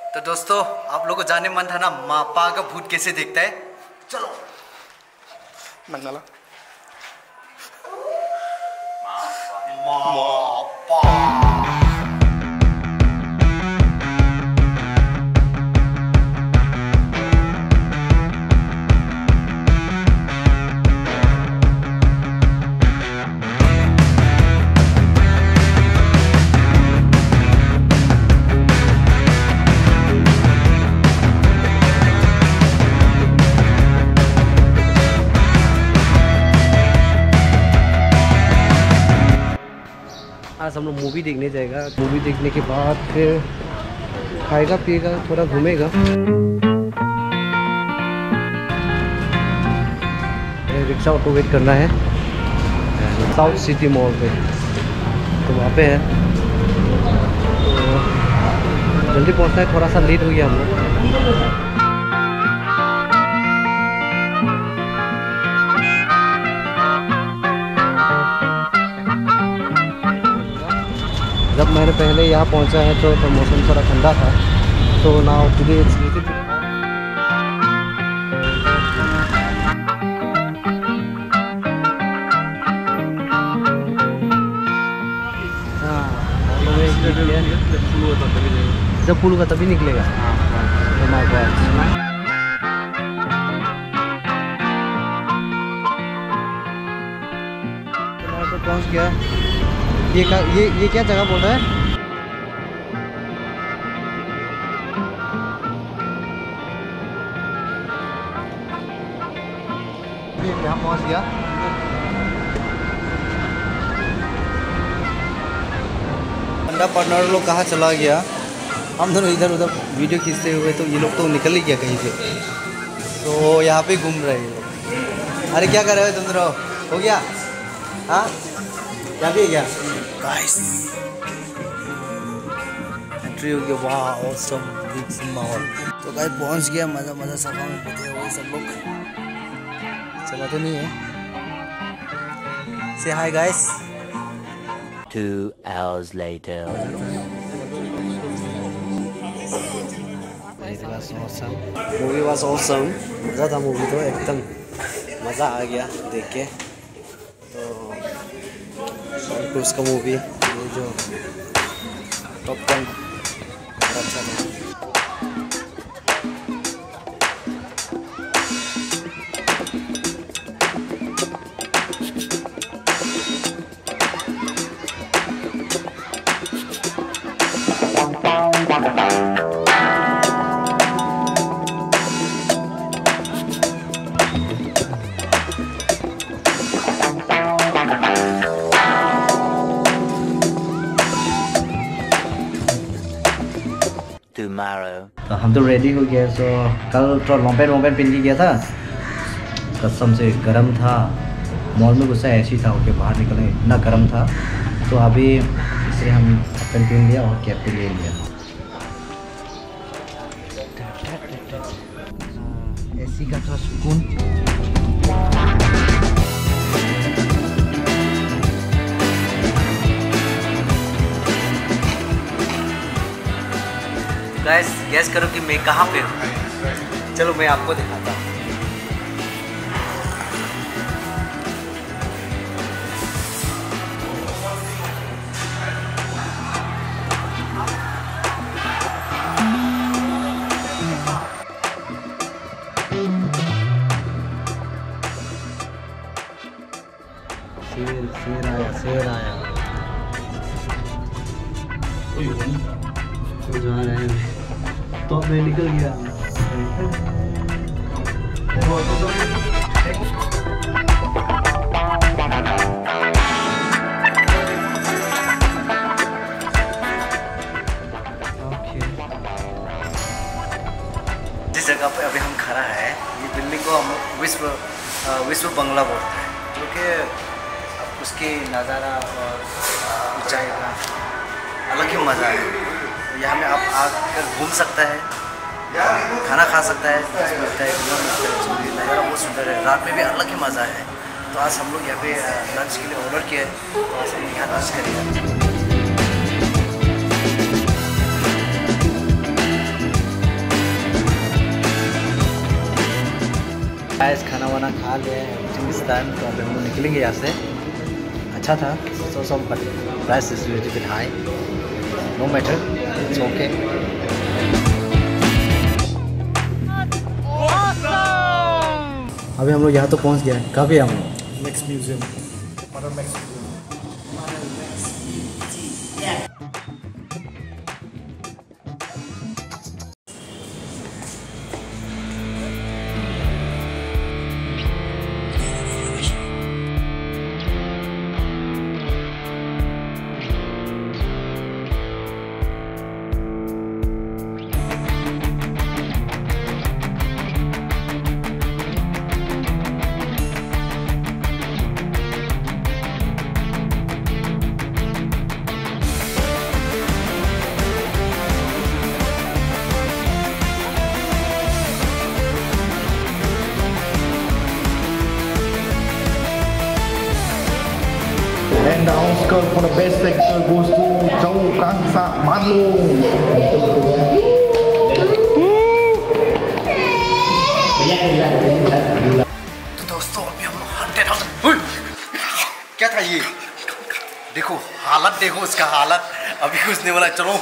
तो दोस्तों आप लोगों को जाने मन था ना मापा का भूत कैसे देखता है? चलो। Nangala. आज हम लोग मूवी देखने जाएगा। मूवी देखने के बाद फिर खाएगा, पिएगा, थोड़ा घूमेगा। रिक्शा को वेट करना है। साउथ सिटी मॉल पे। तो वहाँ पे है। तो जल्दी पहुँचना है, थोड़ा सा लेट हो गया हम लोग। मैंने पहले यहाँ पहुँचा है तो, तो मौसम थोड़ा ठंडा था तो नाउ टुडे इट्स लिटिल जब पुल का तभी निकलेगा। Oh तो पहुँच गया। ये का, ये ये क्या जगह बोल रहा है? यहाँ गया। अंडा पार्टनर लोग कहाँ चला गया? हम दोनों इधर उधर वीडियो खींचते हुए तो ये लोग तो निकल ही गया कहीं से। तो यहाँ पे घूम रहे हैं अरे क्या कर रहे हो तुम दोनों? हो गया? हाँ? क्या भी क्या? गाइस एंट्री हो गया वाह ऑसम बिग मॉल तो गाइस पहुँच गया मज़ा मज़ा सफ़ा में बैठे हुए सब लोग। चला तो नहीं है। से hi guys Two hours later. Movie was awesome मज़ा था मूवी तो एकदम। मज़ा आ गया देख के। तो टॉम क्रूज का मूवी ये जो टॉप गन अच्छा था Tomorrow. तो हम तो रेडी हो गए सो कल तो लॉन्ग वॉम्पेंट पहन के गया था। कसम से गर्म था। मॉल में गुस्सा ऐसी था ओके बाहर निकले इतना गर्म था। तो अभी इसलिए हम अपन पहन लिया और कैप भी ले लिया। एसी का थोड़ा सुकून। गैस गैस करो कि मैं कहाँ पे हूँ। चलो मैं आपको दिखाता हूँ। शेर शेर आया शेर आया। तो जा रहे हैं। तो मैं निकल गया। जिस जगह पे अभी हम खड़ा है, ये बिल्डिंग को हम विश्व विश्व बंगला बोलते हैं क्योंकि उसकी नज़ारा और ऊंचाई का अलग ही मज़ा है। यहाँ में आप आकर घूम सकता है, खाना खा सकता है नज़ारा बहुत सुंदर है। रात में भी अलग ही मज़ा है। तो आज हम लोग यहाँ पे लंच के लिए ऑर्डर किया है तो आज हम यहाँ लंच करेंगे। गाइस खाना वाना खा लिया है। टाइम तो अब हम लोग निकलेंगे यहाँ से। अच्छा था, so some price is related high no matter it's okay अभी हम लोग यहाँ तो पहुँच गए हैं। कभी हम लोग? Next museum Oscar for the best actor goes to Chow Kang Sa Manlung. तो दोस्तों, अभी हम हंड्रेड थाउज़ेंड क्या था ये? देखो, हालत देखो, उसका हालत। अभी उसने बोला, चलो।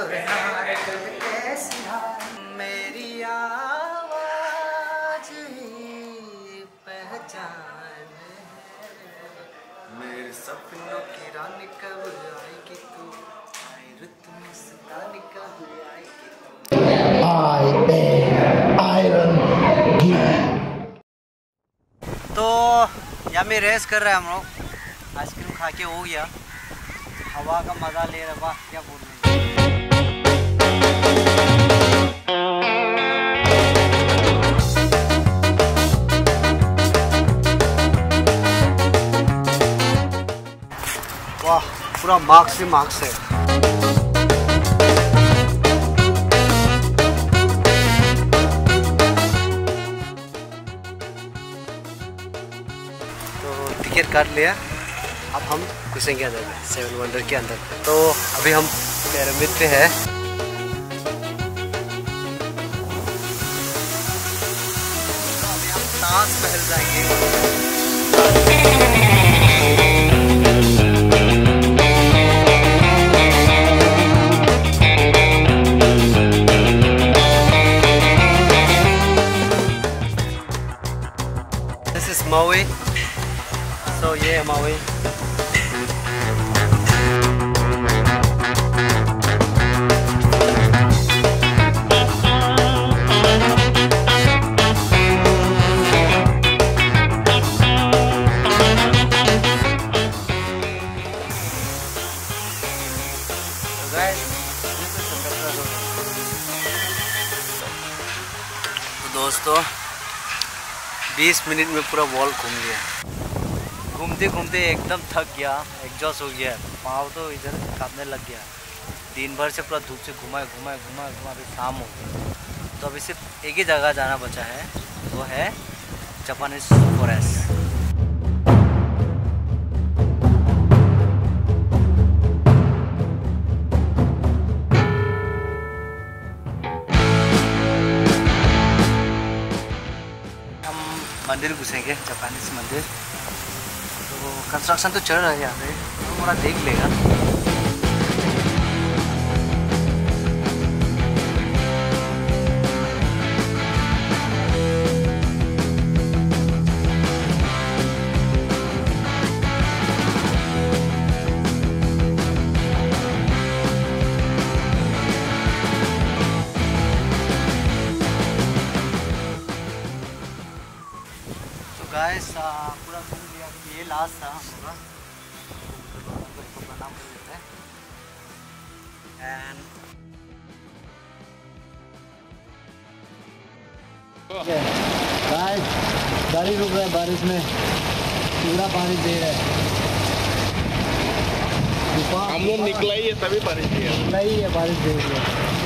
कैसी हार मेरी आवाज़ ही पहचान है। मेरे सपनों की रानी कब आएगी तू? आए रुत में सतानी कब आएगी तू? I am तो यहाँ में रेस कर रहे हैं हम लोग। आइसक्रीम खा के हो गया। हवा का मज़ा ले रहे वाह क्या बोल रहे वाह, पूरा मार्क्स ही मार्क्स है। तो टिकट काट लिया। अब हम घुसेंगे अंदर में सेवन वंडर के अंदर। तो अभी हम पैरामिड पे है। अभी हम ताजमहल जाएंगे This is Maui. So yeah, Maui. दोस्तों 20 मिनट में पूरा वॉल घूम लिया। घूमते घूमते एकदम थक गया एग्जॉस्ट हो गया। पाँव तो इधर कांपने लग गया। दिन भर से पूरा धूप से घुमाए घुमाए घुमाए घुमा, अभी शाम हो गया। तो अभी सिर्फ़ एक ही जगह जाना बचा है, वो है जापानीज फॉरेस्ट मंदिर घुसेंगे, जापानीज मंदिर। तो कंस्ट्रक्शन तो चल रहा है यहाँ पे। तो थोड़ा देख लेगा। हैं एंड गाड़ी रुक रहा है बारिश में। पूरा पानी दे रहा है। हम लोग निकला ही है तभी बारिश है। नहीं है बारिश दे रही है।